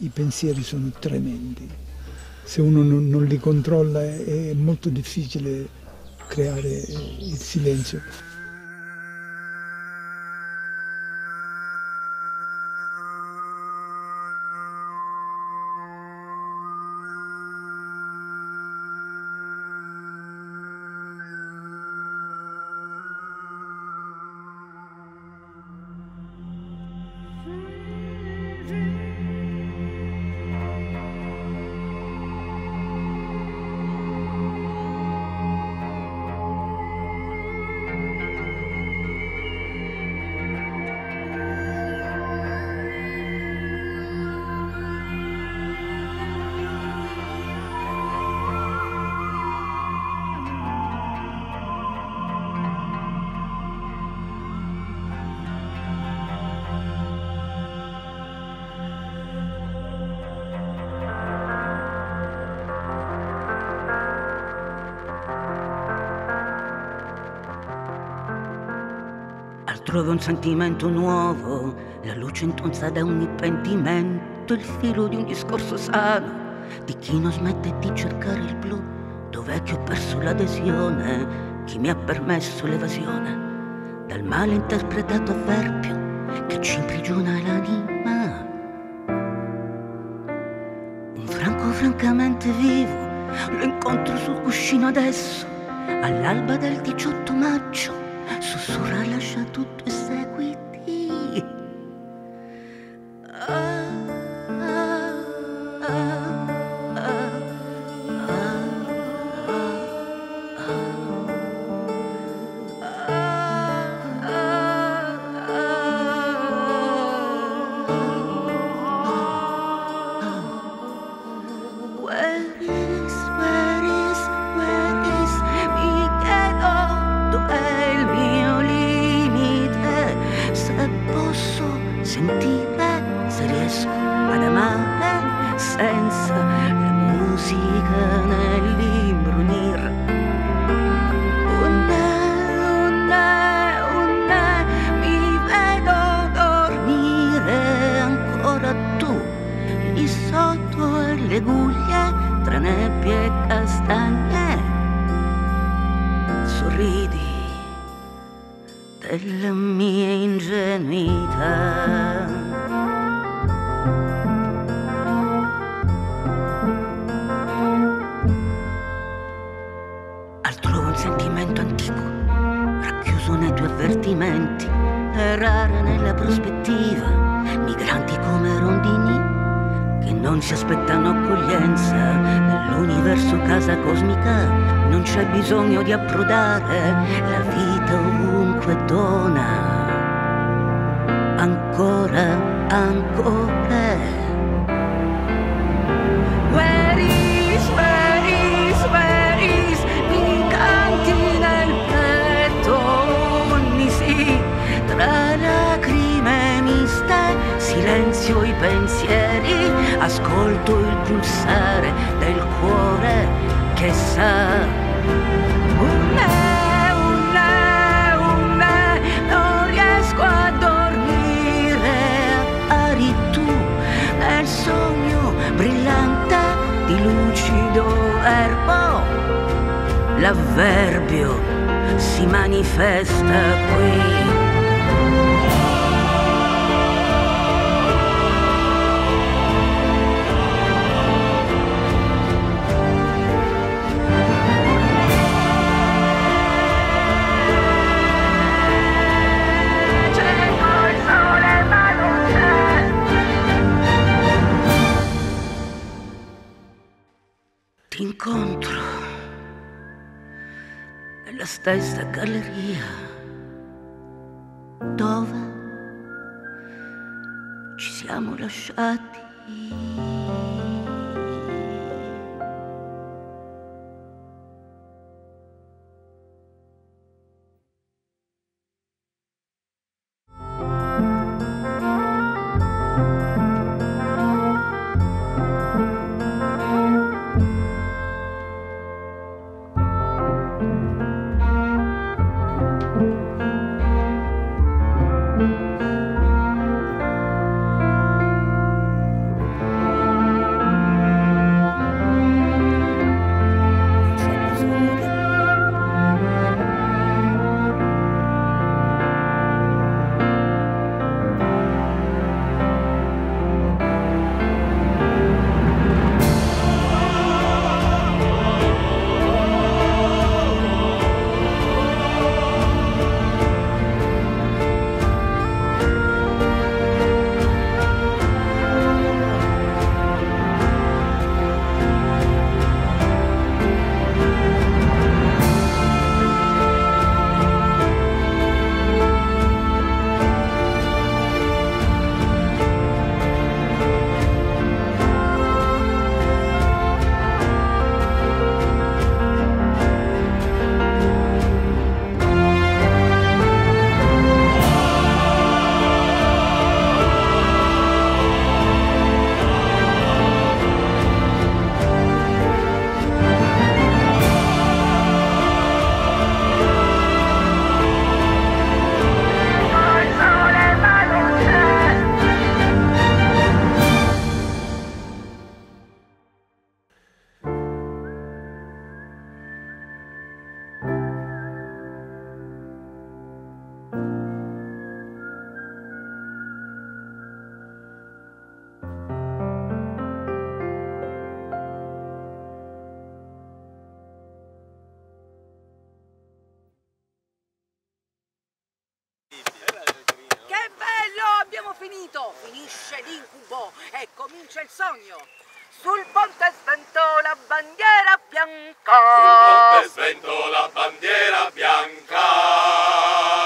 i pensieri sono tremendi. Se uno non, non li controlla è, è molto difficile creare il silenzio. Trovo un sentimento nuovo, la luce intonsa da ogni pentimento, il filo di un discorso sano, di chi non smette di cercare il blu, dov'è che ho perso l'adesione, chi mi ha permesso l'evasione, dal male interpretato avverbio che ci imprigiona l'anima. Un franco francamente vivo, lo incontro sul cuscino adesso, all'alba del 18 maggio sussurra lascia tutto e seguiti. Ah, sorridi della mia ingenuità. Altrove un sentimento antico racchiuso nei tuoi avvertimenti errare nella prospettiva migranti come rondini che non si aspettano accoglienza nell'universo casa cosmica. Non c'è bisogno di approdare la vita ovunque dona. Ancora ancora ascolto il pulsare del cuore che sa. Unne, unne, unne, non riesco a dormire. Ari tu nel sogno brillante di lucido verbo l'avverbio si manifesta qui stessa galleria dove ci siamo lasciati. Finito, finisce l'incubo e comincia il sogno. Sul ponte sventò la bandiera bianca. Sul ponte sventò la bandiera bianca.